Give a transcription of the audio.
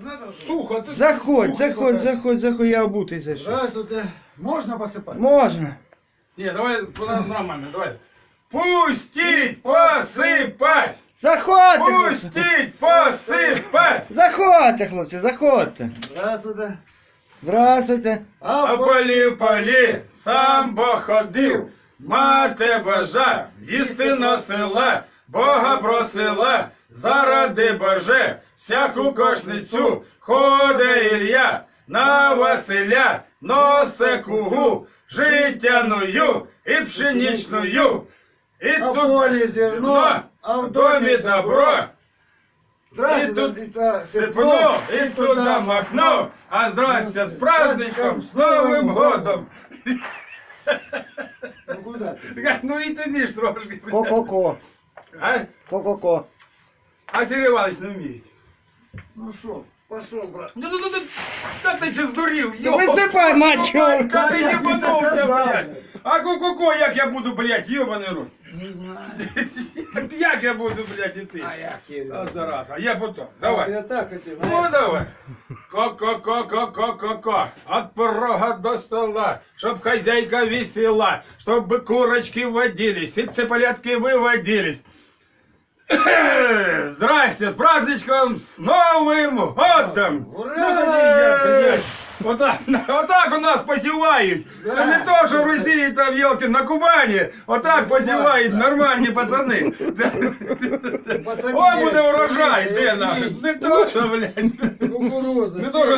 Не. Сухо, ти Заходь, сухо заходь, заходь, заходь, я обутий зайшов. Здравствуйте. Можно посыпать? Можна. Ні, давай куди нормально, давай. Пустіть посипать! Заходьте, хлопці. Пустіть посипать! Заходьте, хлопці, заходьте. Здравствуйте. Здравствуйте. А полі полі, сам бо ходив, мати бажа, їсти носила, Бога просила, заради Боже, всяку кошницю ходе Ілля, на Василя носе кугу, життяною і пшеничною. І А в тут поле зерно, а в доме добро. І Здравствуйте. тут это Сипну, і туди махну, а здрастя з праздничком, з Новим годом. Ну куда ты? Ну і тобі ж трошки. Ко-ко-ко. А, Ко-ко-ко. а Сергій Іванович не вміють. Ну что, пошел, брат. Ну, ну, ну, ну, та ти чи здурів, Ну, Висипай, мачо. Ка ти Я їбанувся, тебе казав. блядь. А ку-ку-ку, як я буду, блядь, йобаний рот. Не знаю. Як я буду, блядь, іти? А я херю. А зараз, а я потім. А, Давай. Я так хотел. Ну давай. Ко-ко-ко-ко-ко-ко-ко. От порога до стола, чтоб хозяйка весела, чтобы курочки водились и цыплятки выводились. Здрасте, с праздничком, с Новым годом! Ура! Ну, тоді я, блядь, Отак, отак у нас посівають. Це не то, що в Росії там йолки на Кубані. Отак посівають нормальні пацани. Пацани, О, буде урожай, ячмінь, де нахуй. Не то, що, блядь. Кукуруза. Не то, що